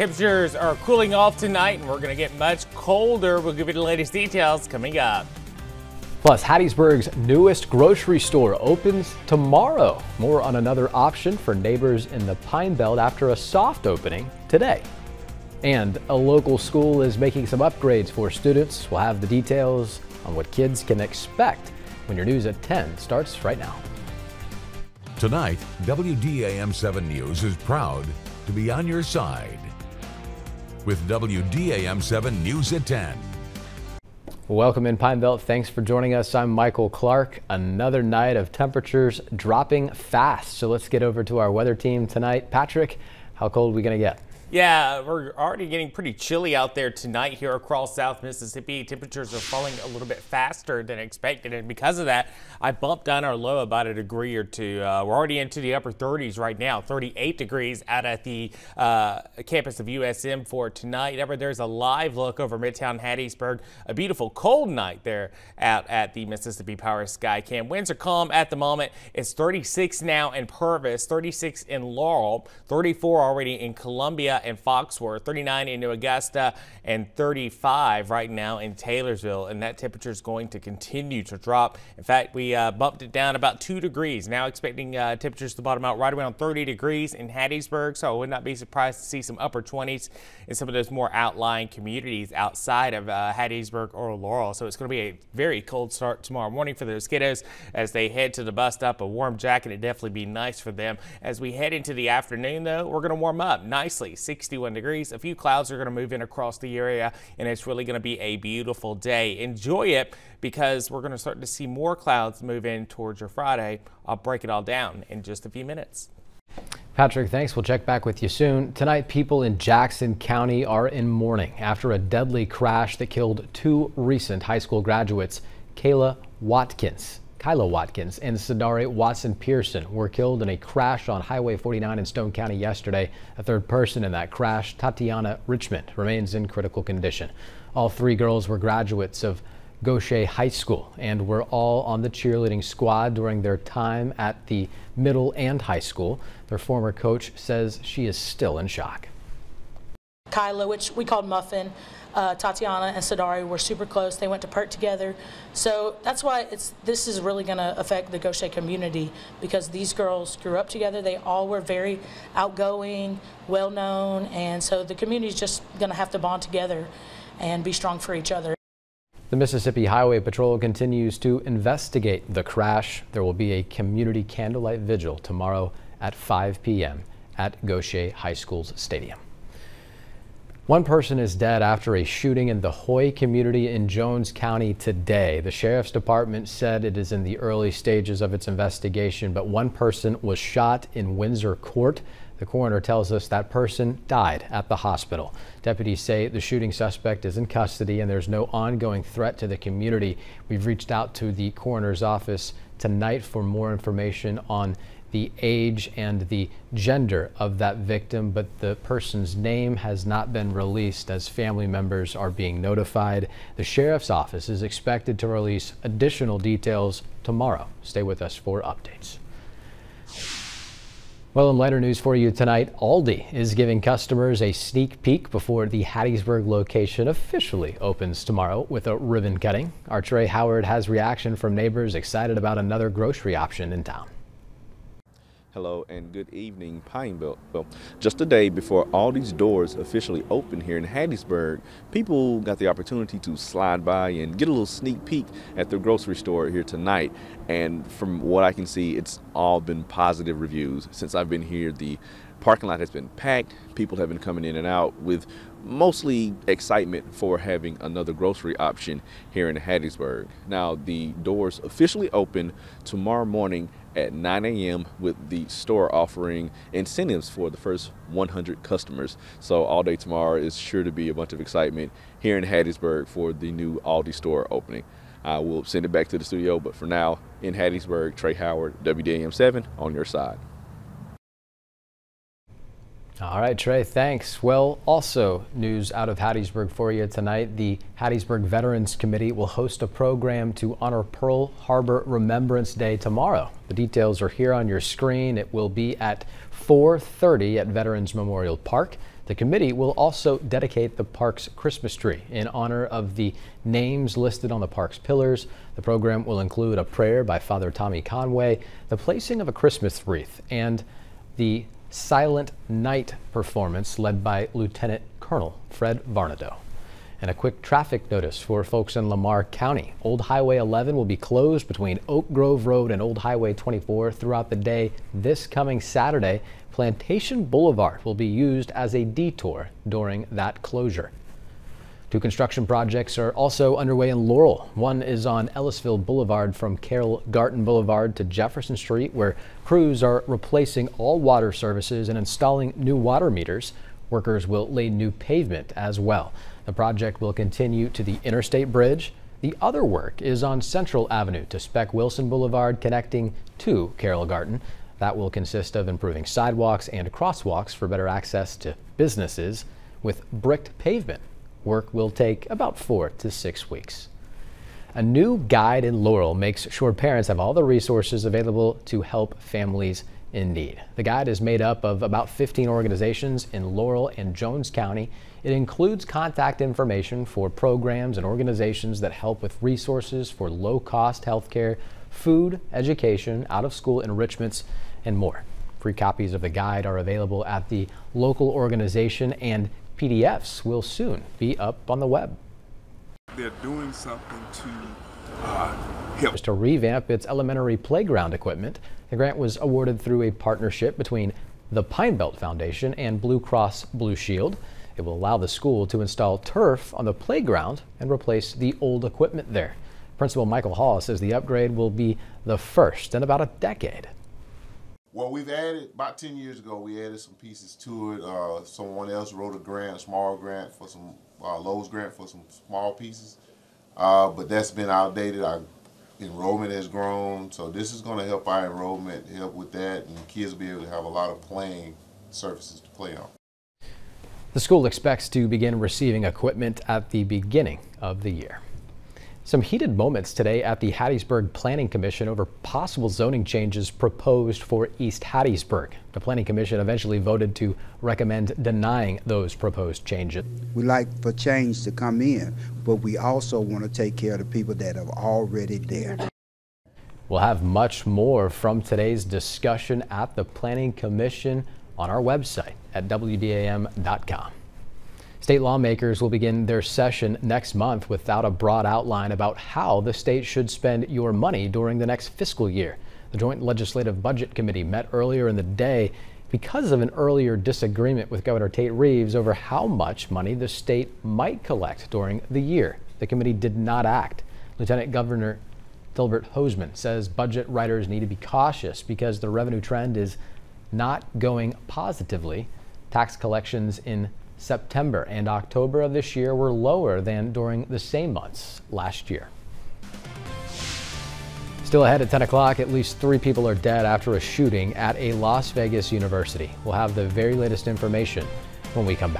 Temperatures are cooling off tonight and we're going to get much colder. We'll give you the latest details coming up. Plus, Hattiesburg's newest grocery store opens tomorrow. More on another option for neighbors in the Pine Belt after a soft opening today. And a local school is making some upgrades for students. We'll have the details on what kids can expect when your news at 10 starts right now. Tonight, WDAM 7 News is proud to be on your side with WDAM 7 News at 10. Welcome in Pine Belt. Thanks for joining us. I'm Michael Clark. Another night of temperatures dropping fast. So let's get over to our weather team tonight. Patrick, how cold are we going to get? Yeah, we're already getting pretty chilly out there tonight here across South Mississippi. Temperatures are falling a little bit faster than expected, and because of that, I bumped down our low about a degree or two. Uh, we're already into the upper 30s right now, 38 degrees out at the uh, campus of USM for tonight. Ever there's a live look over Midtown Hattiesburg, a beautiful cold night there out at the Mississippi Power Sky Cam. Winds are calm at the moment. It's 36 now in Purvis, 36 in Laurel, 34 already in Columbia and Foxworth, 39 in New Augusta, and 35 right now in Taylorsville. And that temperature is going to continue to drop. In fact, we uh, bumped it down about two degrees. Now expecting uh, temperatures to bottom out right around 30 degrees in Hattiesburg. So I would not be surprised to see some upper 20s in some of those more outlying communities outside of uh, Hattiesburg or Laurel. So it's going to be a very cold start tomorrow morning for those kiddos as they head to the bus stop. A warm jacket would definitely be nice for them. As we head into the afternoon, though, we're going to warm up nicely. 61 degrees. A few clouds are going to move in across the area, and it's really going to be a beautiful day. Enjoy it because we're going to start to see more clouds move in towards your Friday. I'll break it all down in just a few minutes. Patrick, thanks. We'll check back with you soon. Tonight, people in Jackson County are in mourning after a deadly crash that killed two recent high school graduates, Kayla Watkins Kyla Watkins and Sadari Watson Pearson were killed in a crash on Highway 49 in Stone County yesterday. A third person in that crash, Tatiana Richmond, remains in critical condition. All three girls were graduates of Gautier High School and were all on the cheerleading squad during their time at the middle and high school. Their former coach says she is still in shock. Kyla, which we called Muffin, uh, Tatiana and Sadari were super close. They went to PERT together. So that's why it's this is really going to affect the Gautier community because these girls grew up together. They all were very outgoing, well known, and so the community is just going to have to bond together and be strong for each other. The Mississippi Highway Patrol continues to investigate the crash. There will be a community candlelight vigil tomorrow at 5 p.m. at Gautier High School's stadium. One person is dead after a shooting in the Hoy community in Jones County today. The sheriff's department said it is in the early stages of its investigation, but one person was shot in Windsor Court. The coroner tells us that person died at the hospital. Deputies say the shooting suspect is in custody and there's no ongoing threat to the community. We've reached out to the coroner's office tonight for more information on the age and the gender of that victim, but the person's name has not been released as family members are being notified. The sheriff's office is expected to release additional details tomorrow. Stay with us for updates. Well, in lighter news for you tonight, Aldi is giving customers a sneak peek before the Hattiesburg location officially opens tomorrow with a ribbon cutting. Our Trey Howard has reaction from neighbors excited about another grocery option in town. Hello and good evening, Pinebelt. Well, just a day before all these doors officially open here in Hattiesburg, people got the opportunity to slide by and get a little sneak peek at the grocery store here tonight. And from what I can see, it's all been positive reviews. Since I've been here, the parking lot has been packed. People have been coming in and out with mostly excitement for having another grocery option here in Hattiesburg. Now, the doors officially open tomorrow morning at 9 a.m. with the store offering incentives for the first 100 customers. So all day tomorrow is sure to be a bunch of excitement here in Hattiesburg for the new Aldi store opening. I will send it back to the studio, but for now, in Hattiesburg, Trey Howard, WDAM 7 on your side. All right, Trey, thanks. Well, also news out of Hattiesburg for you tonight. The Hattiesburg Veterans Committee will host a program to honor Pearl Harbor Remembrance Day tomorrow. The details are here on your screen. It will be at 4.30 at Veterans Memorial Park. The committee will also dedicate the park's Christmas tree in honor of the names listed on the park's pillars. The program will include a prayer by Father Tommy Conway, the placing of a Christmas wreath, and the Silent Night performance led by Lieutenant Colonel Fred Varnado. And a quick traffic notice for folks in Lamar County. Old Highway 11 will be closed between Oak Grove Road and Old Highway 24 throughout the day this coming Saturday. Plantation Boulevard will be used as a detour during that closure. Two construction projects are also underway in Laurel. One is on Ellisville Boulevard from Carroll Gartin Boulevard to Jefferson Street, where crews are replacing all water services and installing new water meters. Workers will lay new pavement as well. The project will continue to the Interstate Bridge. The other work is on Central Avenue to Speck Wilson Boulevard, connecting to Carroll Gartin. That will consist of improving sidewalks and crosswalks for better access to businesses with bricked pavement. Work will take about four to six weeks. A new guide in Laurel makes sure parents have all the resources available to help families in need. The guide is made up of about 15 organizations in Laurel and Jones County. It includes contact information for programs and organizations that help with resources for low cost health care, food, education, out of school enrichments, and more. Free copies of the guide are available at the local organization and PDFs will soon be up on the web. They're doing something to uh, help. To revamp its elementary playground equipment, the grant was awarded through a partnership between the Pine Belt Foundation and Blue Cross Blue Shield. It will allow the school to install turf on the playground and replace the old equipment there. Principal Michael Hall says the upgrade will be the first in about a decade. Well, we've added about ten years ago. We added some pieces to it. Uh, someone else wrote a grant, a small grant for some uh, Lowe's grant for some small pieces, uh, but that's been outdated. Our enrollment has grown, so this is going to help our enrollment, help with that, and kids will be able to have a lot of playing surfaces to play on. The school expects to begin receiving equipment at the beginning of the year. Some heated moments today at the Hattiesburg Planning Commission over possible zoning changes proposed for East Hattiesburg. The Planning Commission eventually voted to recommend denying those proposed changes. We like for change to come in, but we also want to take care of the people that are already there. We'll have much more from today's discussion at the Planning Commission on our website at WDAM.com. State lawmakers will begin their session next month without a broad outline about how the state should spend your money during the next fiscal year. The Joint Legislative Budget Committee met earlier in the day because of an earlier disagreement with Governor Tate Reeves over how much money the state might collect during the year. The committee did not act. Lieutenant Governor Delbert Hosemann says budget writers need to be cautious because the revenue trend is not going positively. Tax collections in September and October of this year were lower than during the same months last year. Still ahead at 10 o'clock, at least three people are dead after a shooting at a Las Vegas university. We'll have the very latest information when we come back.